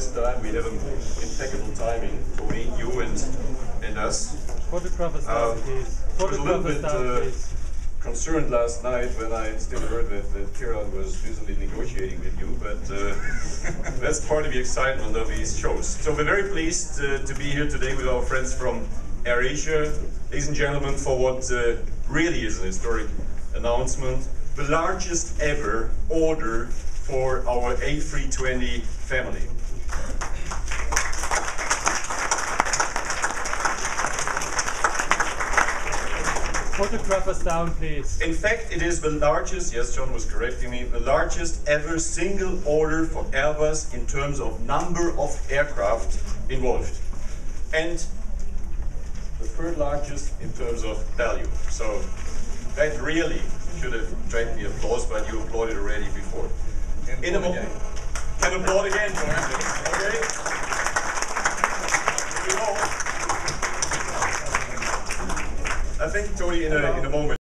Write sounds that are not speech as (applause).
This time we have an impeccable timing, between you and and us. Photographers down, Um, please. I was a little bit uh, concerned last night when I still heard that, that Kiran was busily negotiating with you, but uh, (laughs) that's part of the excitement of these shows. So we're very pleased uh, to be here today with our friends from AirAsia. Ladies and gentlemen, for what uh, really is an historic announcement, the largest ever order for our A320 family. Photographers down, please. In fact, it is the largest, yes, John was correcting me, the largest ever single order for Airbus in terms of number of aircraft involved. And the third largest in terms of value. So that really should have attracted the applause, but you applauded already before. In a moment, can applaud again, okay? You Tony, in a, in a moment,